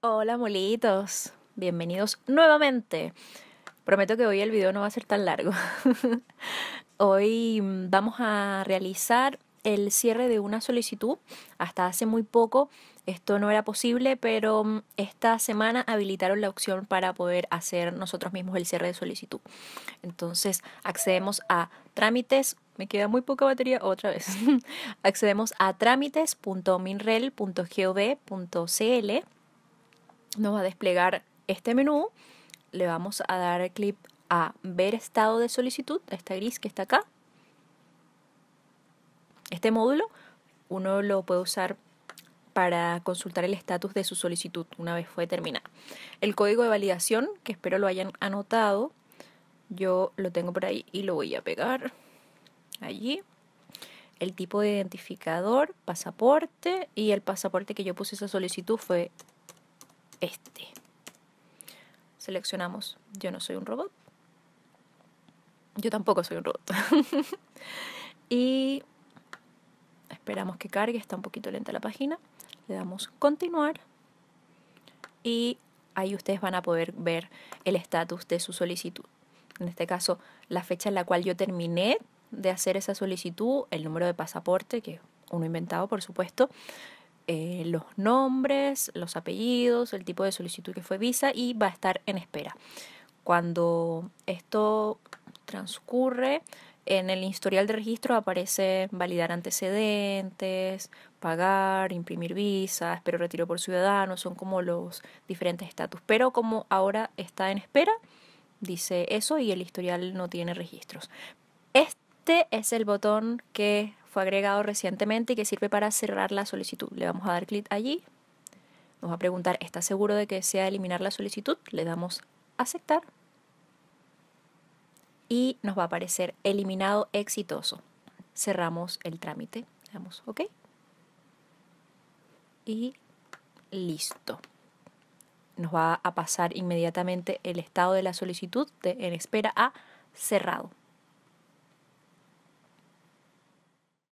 Hola molitos, bienvenidos nuevamente. Prometo que hoy el video no va a ser tan largo. hoy mm, vamos a realizar el cierre de una solicitud. Hasta hace muy poco esto no era posible, pero mm, esta semana habilitaron la opción para poder hacer nosotros mismos el cierre de solicitud. Entonces accedemos a trámites. Me queda muy poca batería otra vez. accedemos a trámites.minrel.gov.cl nos va a desplegar este menú. Le vamos a dar clic a ver estado de solicitud, esta gris que está acá. Este módulo uno lo puede usar para consultar el estatus de su solicitud una vez fue terminada. El código de validación, que espero lo hayan anotado, yo lo tengo por ahí y lo voy a pegar allí. El tipo de identificador, pasaporte y el pasaporte que yo puse esa solicitud fue este. Seleccionamos yo no soy un robot. Yo tampoco soy un robot. y esperamos que cargue, está un poquito lenta la página. Le damos continuar y ahí ustedes van a poder ver el estatus de su solicitud. En este caso, la fecha en la cual yo terminé de hacer esa solicitud, el número de pasaporte, que uno inventado por supuesto, eh, los nombres, los apellidos, el tipo de solicitud que fue visa y va a estar en espera. Cuando esto transcurre, en el historial de registro aparece validar antecedentes, pagar, imprimir visa, espero retiro por ciudadano, son como los diferentes estatus. Pero como ahora está en espera, dice eso y el historial no tiene registros. Este es el botón que fue agregado recientemente y que sirve para cerrar la solicitud. Le vamos a dar clic allí. Nos va a preguntar, ¿está seguro de que desea eliminar la solicitud? Le damos aceptar. Y nos va a aparecer eliminado exitoso. Cerramos el trámite. Le damos OK. Y listo. Nos va a pasar inmediatamente el estado de la solicitud de en espera a cerrado.